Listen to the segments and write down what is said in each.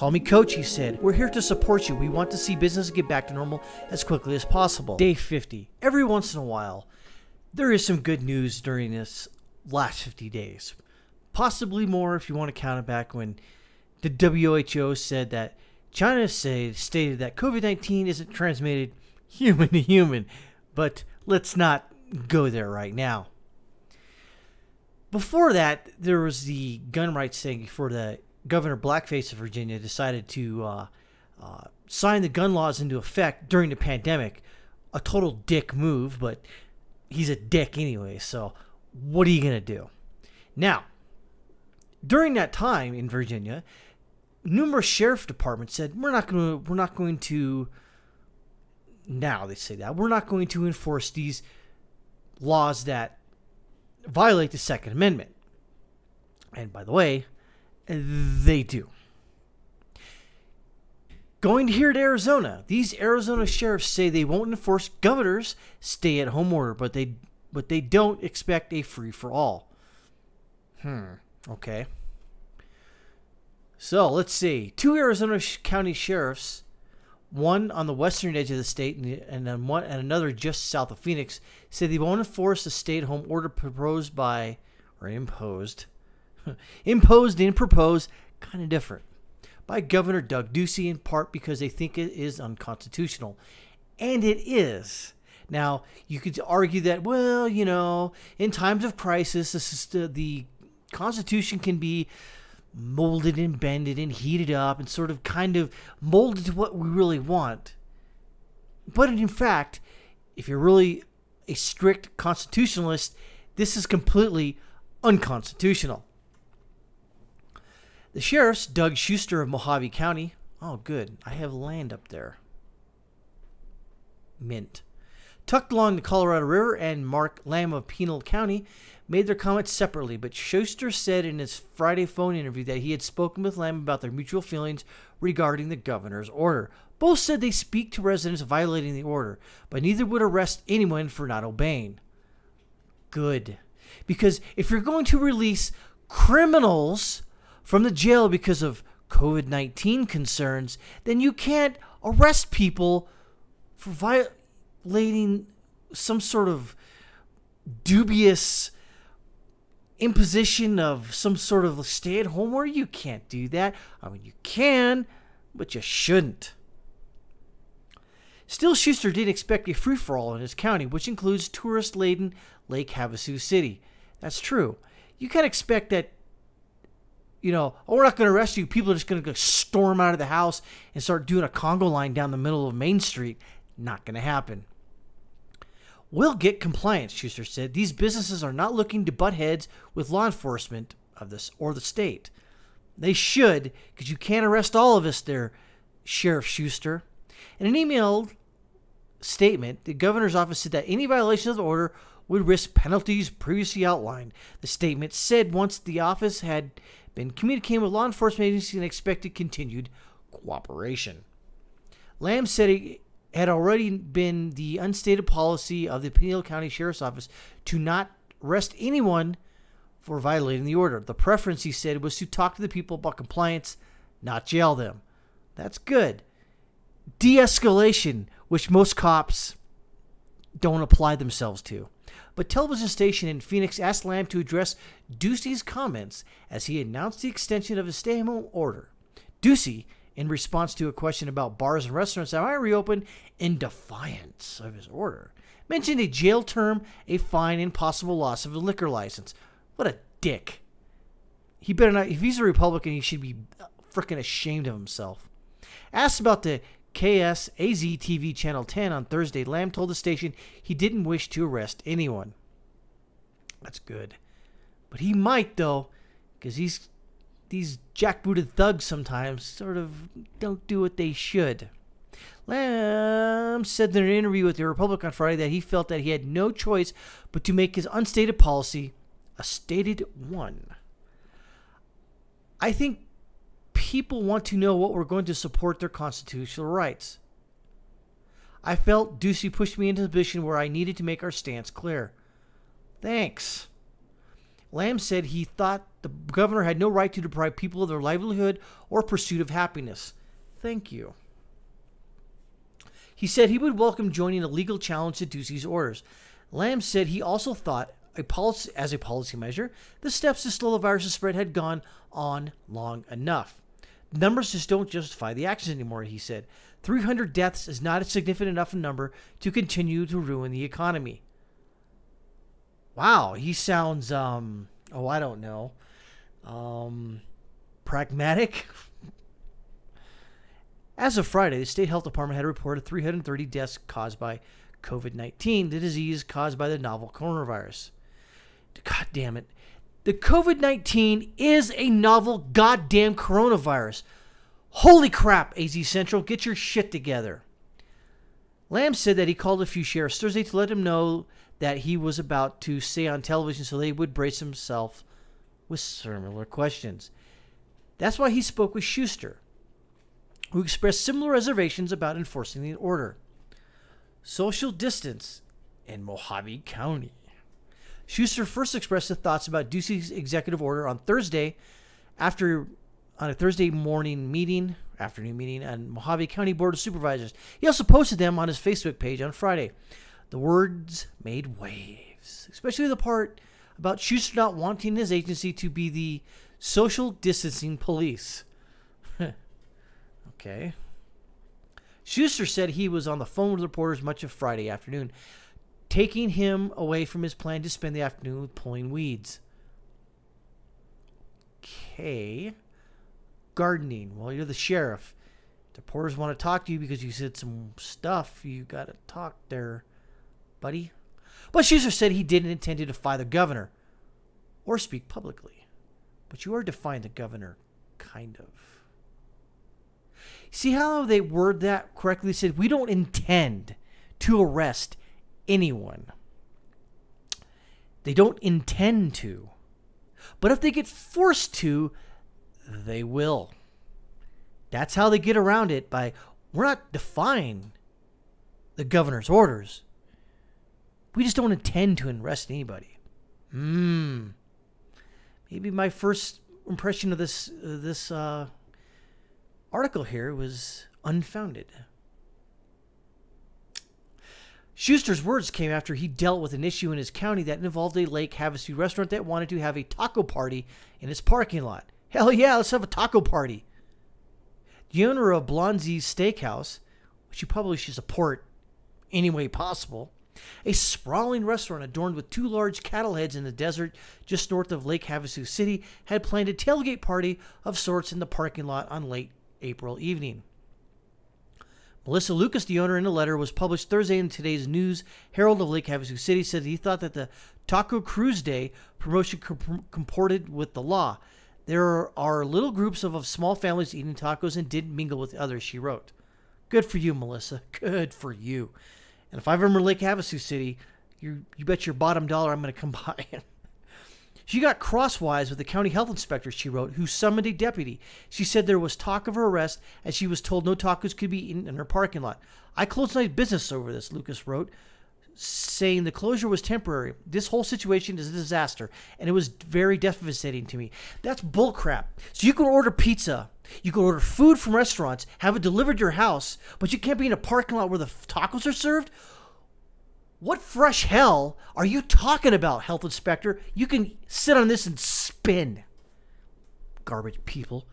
Call me coach, he said. We're here to support you. We want to see business get back to normal as quickly as possible. Day 50. Every once in a while, there is some good news during this last 50 days. Possibly more if you want to count it back when the WHO said that China said, stated that COVID 19 isn't transmitted human to human. But let's not go there right now. Before that, there was the gun rights thing for the Governor Blackface of Virginia decided to uh, uh, sign the gun laws into effect during the pandemic. A total dick move, but he's a dick anyway. So what are you gonna do? Now, during that time in Virginia, numerous sheriff departments said we're not going to we're not going to now they say that we're not going to enforce these laws that violate the second amendment and by the way they do. Going to here to arizona. These arizona sheriffs say they won't enforce governor's stay at home order but they but they don't expect a free for all hmm okay. So let's see. Two Arizona County sheriffs, one on the western edge of the state and then one and another just south of Phoenix, say they won't enforce the stay-at-home order proposed by or imposed, imposed and proposed, kind of different, by Governor Doug Ducey in part because they think it is unconstitutional, and it is. Now you could argue that well, you know, in times of crisis, the, the Constitution can be molded and bended and heated up and sort of kind of molded to what we really want. But in fact, if you're really a strict constitutionalist, this is completely unconstitutional. The sheriff's Doug Schuster of Mohave County. Oh, good. I have land up there. Mint. Tucked along the Colorado River and Mark Lamb of Pinal County made their comments separately, but Schuster said in his Friday phone interview that he had spoken with Lamb about their mutual feelings regarding the governor's order. Both said they speak to residents violating the order, but neither would arrest anyone for not obeying. Good. Because if you're going to release criminals from the jail because of COVID 19 concerns, then you can't arrest people for violating some sort of dubious imposition of some sort of stay at home order. You can't do that. I mean, you can, but you shouldn't. Still, Schuster didn't expect a free for all in his county, which includes tourist laden Lake Havasu City. That's true. You can't expect that, you know, oh, we're not going to arrest you. People are just going to go storm out of the house and start doing a Congo line down the middle of Main Street. Not going to happen. We'll get compliance, Schuster said. These businesses are not looking to butt heads with law enforcement of this or the state. They should, because you can't arrest all of us there, Sheriff Schuster. In an emailed statement, the governor's office said that any violation of the order would risk penalties previously outlined. The statement said once the office had been communicating with law enforcement agencies and expected continued cooperation. Lamb said it had already been the unstated policy of the Pinal County Sheriff's Office to not arrest anyone for violating the order. The preference, he said, was to talk to the people about compliance, not jail them. That's good. De escalation, which most cops don't apply themselves to. But television station in Phoenix asked Lamb to address Ducey's comments as he announced the extension of his stay-at-home order. Ducey in response to a question about bars and restaurants that might reopen in defiance of his order. Mentioned a jail term, a fine, and possible loss of a liquor license. What a dick. He better not, if he's a Republican, he should be freaking ashamed of himself. Asked about the KSAZ TV Channel 10 on Thursday, Lamb told the station he didn't wish to arrest anyone. That's good. But he might, though, because these, these jackbooted thugs sometimes sort of don't do what they should. Lamb said in an interview with the Republic on Friday that he felt that he had no choice but to make his unstated policy a stated one. I think people want to know what we're going to support their constitutional rights. I felt Ducey pushed me into a position where I needed to make our stance clear. Thanks. Lamb said he thought The governor had no right to deprive people of their livelihood or pursuit of happiness. Thank you. He said he would welcome joining a legal challenge to Ducey's orders. Lamb said he also thought, a policy, as a policy measure, the steps to slow the virus spread had gone on long enough. Numbers just don't justify the actions anymore, he said. 300 deaths is not a significant enough number to continue to ruin the economy. Wow, he sounds, um, oh, I don't know, um, pragmatic. As of Friday, the state health department had reported 330 deaths caused by COVID 19, the disease caused by the novel coronavirus. God damn it. The COVID 19 is a novel goddamn coronavirus. Holy crap, AZ Central, get your shit together. Lamb said that he called a few sheriffs Thursday to let them know that he was about to say on television so they would brace himself with similar questions. That's why he spoke with Schuster, who expressed similar reservations about enforcing the order. Social distance in Mohave County. Schuster first expressed his thoughts about Ducey's executive order on Thursday after on a Thursday morning meeting, afternoon meeting on Mohave County Board of Supervisors. He also posted them on his Facebook page on Friday. The words made waves, especially the part about Schuster not wanting his agency to be the social distancing police. okay. Schuster said he was on the phone with reporters much of Friday afternoon, taking him away from his plan to spend the afternoon pulling weeds. Okay gardening. Well, you're the sheriff. The reporters want to talk to you because you said some stuff. You got to talk there, buddy. But Schuster said he didn't intend to defy the governor or speak publicly. But you are defying the governor, kind of. See how they word that correctly? They said, We don't intend to arrest anyone. They don't intend to. But if they get forced to, they will. That's how they get around it by we're not defying the governor's orders. We just don't intend to arrest anybody. Hmm. Maybe my first impression of this uh, this uh, article here was unfounded. Schuster's words came after he dealt with an issue in his county that involved a Lake Havasu restaurant that wanted to have a taco party in its parking lot. Hell yeah, let's have a taco party. The owner of Blondie's Steakhouse, which you probably should support any way possible, a sprawling restaurant adorned with two large cattle heads in the desert just north of Lake Havasu City, had planned a tailgate party of sorts in the parking lot on late April evening. Melissa Lucas, the owner in a letter, was published Thursday in today's News Herald of Lake Havasu City, said he thought that the Taco Cruise Day promotion comported with the law. There are little groups of, of small families eating tacos and didn't mingle with others, she wrote. Good for you, Melissa. Good for you. And if I in Lake Havasu City, you you bet your bottom dollar I'm going to come by. She got crosswise with the county health inspector, she wrote, who summoned a deputy. She said there was talk of her arrest, and she was told no tacos could be eaten in her parking lot. I closed my business over this, Lucas wrote saying the closure was temporary. This whole situation is a disaster, and it was very devastating to me. That's bullcrap. So you can order pizza, you can order food from restaurants, have it delivered to your house, but you can't be in a parking lot where the tacos are served. What fresh hell are you talking about, health inspector? You can sit on this and spin. Garbage people.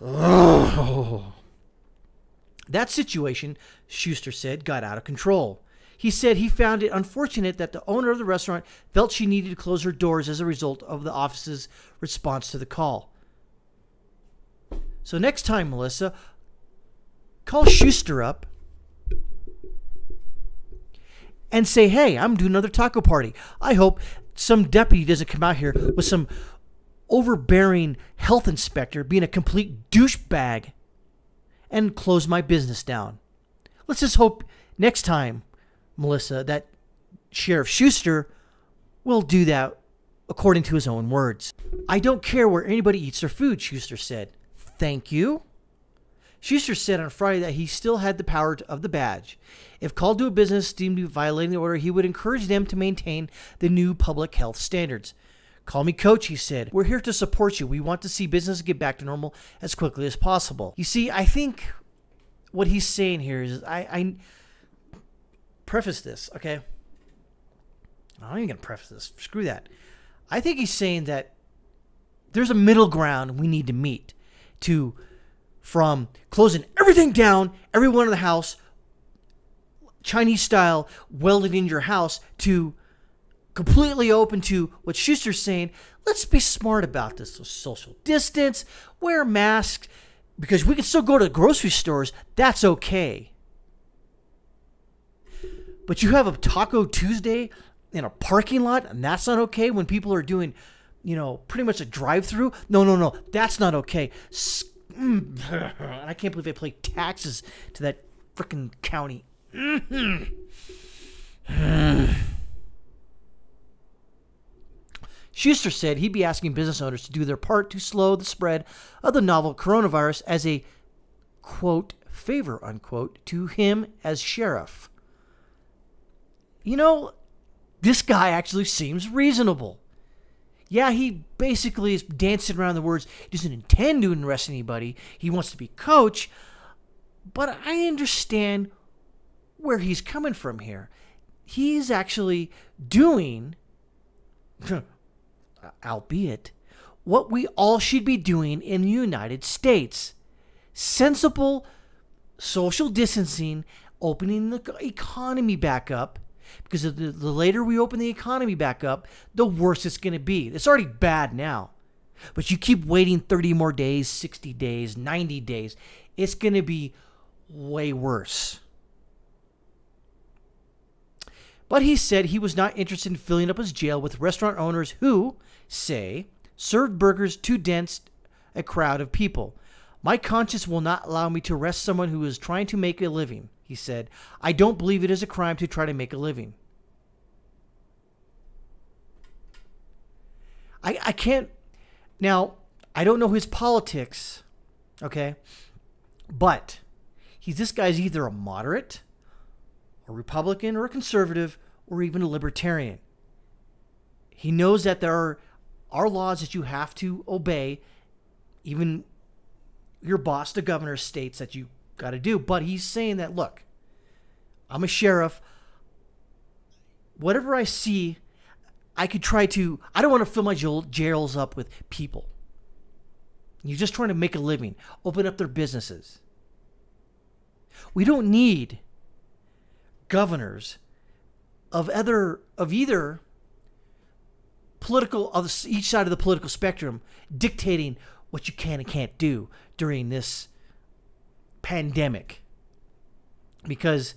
That situation, Schuster said, got out of control. He said he found it unfortunate that the owner of the restaurant felt she needed to close her doors as a result of the office's response to the call. So next time, Melissa, call Schuster up and say, hey, I'm doing another taco party. I hope some deputy doesn't come out here with some overbearing health inspector being a complete douchebag and close my business down. Let's just hope next time Melissa, that Sheriff Schuster will do that according to his own words. I don't care where anybody eats their food, Schuster said. Thank you. Schuster said on Friday that he still had the power of the badge. If called to a business deemed to be violating the order, he would encourage them to maintain the new public health standards. Call me coach, he said. We're here to support you. We want to see business get back to normal as quickly as possible. You see, I think what he's saying here is I, I preface this, okay? I'm even to preface this. Screw that. I think he's saying that there's a middle ground we need to meet to from closing everything down, everyone in the house, Chinese style, welded in your house, to completely open to what Schuster's saying. Let's be smart about this. So social distance, wear masks, because we can still go to grocery stores. That's okay. But you have a Taco Tuesday in a parking lot, and that's not okay when people are doing, you know, pretty much a drive through. No, no, no. That's not okay. Mm. I can't believe they pay taxes to that freaking county. Mm-hmm. Schuster said he'd be asking business owners to do their part to slow the spread of the novel coronavirus as a quote favor unquote to him as sheriff. You know, this guy actually seems reasonable. Yeah, he basically is dancing around the words. He doesn't intend to arrest anybody. He wants to be coach. But I understand where he's coming from here. He's actually doing, albeit, what we all should be doing in the United States sensible social distancing, opening the economy back up, because the, the later we open the economy back up, the worse it's going to be. It's already bad now. But you keep waiting 30 more days, 60 days, 90 days, it's going to be way worse. But he said he was not interested in filling up his jail with restaurant owners who, say, served burgers too dense a crowd of people. My conscience will not allow me to arrest someone who is trying to make a living he said. I don't believe it is a crime to try to make a living. I, I can't. Now, I don't know his politics, okay? But he's this guy's either a moderate, a Republican, or a conservative, or even a libertarian. He knows that there are, are laws that you have to obey, even your boss, the governor, states that you got to do. But he's saying that, look, I'm a sheriff. Whatever I see, I could try to. I don't want to fill my jails up with people. You're just trying to make a living, open up their businesses. We don't need governors of other of either political of each side of the political spectrum dictating what you can and can't do during this pandemic because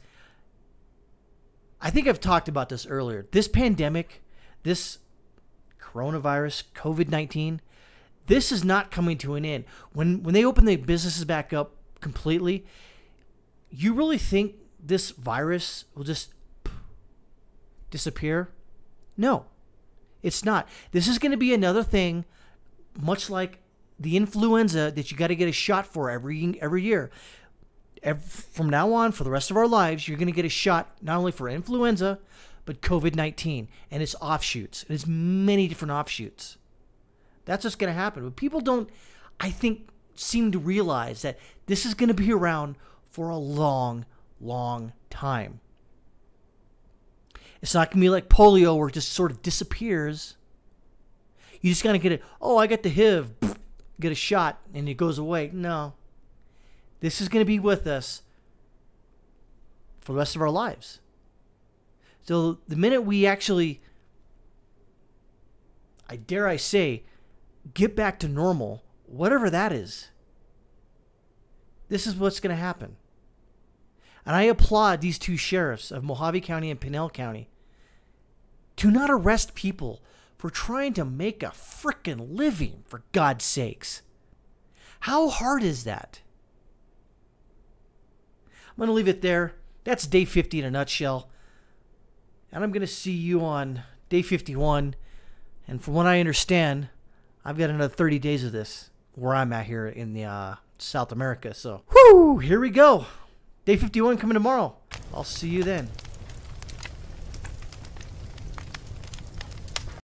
I think I've talked about this earlier. This pandemic, this coronavirus, COVID 19, this is not coming to an end. When, when they open the businesses back up completely, you really think this virus will just disappear? No, it's not. This is going to be another thing, much like the influenza that you got to get a shot for every every year. Every, from now on, for the rest of our lives, you're going to get a shot not only for influenza, but COVID 19 and its offshoots. There's many different offshoots. That's what's going to happen. But people don't, I think, seem to realize that this is going to be around for a long, long time. It's not going to be like polio where it just sort of disappears. You just got to get it. Oh, I got the HIV get a shot and it goes away. No. This is going to be with us for the rest of our lives. So the minute we actually, I dare I say, get back to normal, whatever that is, this is what's going to happen. And I applaud these two sheriffs of Mohave County and Pinal County to not arrest people for trying to make a frickin' living, for God's sakes. How hard is that? I'm going to leave it there. That's day 50 in a nutshell. And I'm going to see you on day 51. And from what I understand, I've got another 30 days of this where I'm at here in the uh, South America. So, whoo, here we go. Day 51 coming tomorrow. I'll see you then.